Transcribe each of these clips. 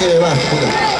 谢谢万福总。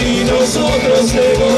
y nosotros egoístas.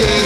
yeah.